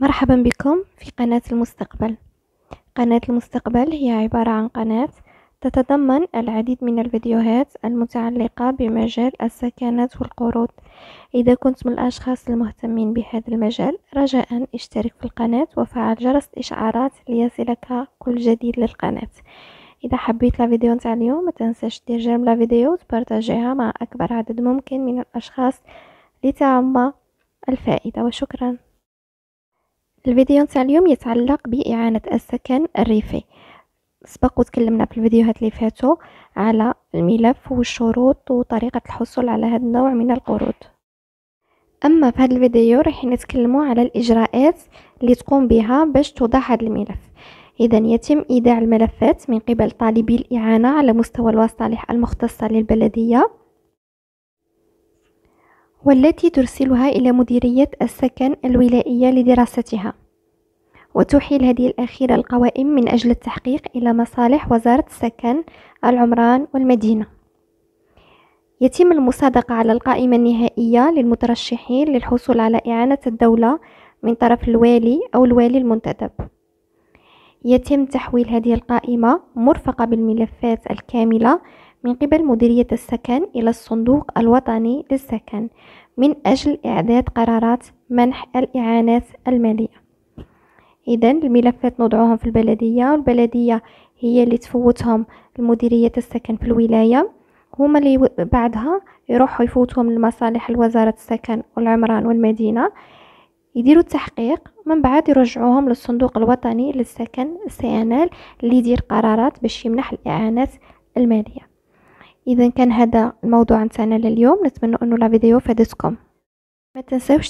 مرحبا بكم في قناة المستقبل. قناة المستقبل هي عبارة عن قناة تتضمن العديد من الفيديوهات المتعلقة بمجال السكنات والقروض. إذا كنت من الأشخاص المهتمين بهذا المجال رجاء اشترك في القناة وفعل جرس الإشعارات ليصلك كل جديد للقناة. إذا حبيت الفيديو نتاع اليوم ما تنساش دير جيم الفيديو وتبارتاجيها مع أكبر عدد ممكن من الأشخاص لتعم الفائدة. وشكرا. الفيديو نتاع اليوم يتعلق بإعانة السكن الريفي. سبق وتكلمنا في الفيديوهات اللي فاتوا على الملف والشروط وطريقة الحصول على هذا النوع من القروض. أما في هذا الفيديو راح نتكلموا على الإجراءات اللي تقوم بها باش توضع هذا الملف. إذا يتم إيداع الملفات من قبل طالبي الإعانة على مستوى الوصالح المختصة للبلدية. والتي ترسلها إلى مديرية السكن الولائية لدراستها. وتحيل هذه الأخيرة القوائم من أجل التحقيق إلى مصالح وزارة السكن العمران والمدينة. يتم المصادقة على القائمة النهائية للمترشحين للحصول على إعانة الدولة من طرف الوالي أو الوالي المنتدب. يتم تحويل هذه القائمة مرفقة بالملفات الكاملة من قبل مديرية السكن إلى الصندوق الوطني للسكن من أجل إعداد قرارات منح الإعانات المالية. إذا الملفات نوضعوهم في البلدية والبلدية هي اللي تفوتهم لمديرية السكن في الولاية. هما اللي بعدها يروحوا يفوتهم لمصالح الوزارة السكن والعمران والمدينة. يديروا التحقيق من بعد يرجعوهم للصندوق الوطني للسكن السيانال اللي يدير قرارات باش يمنح الإعانات المالية. إذا كان هذا الموضوع نتاعنا لليوم. نتمنى انه لا فيديو فادتكم ما تنساوش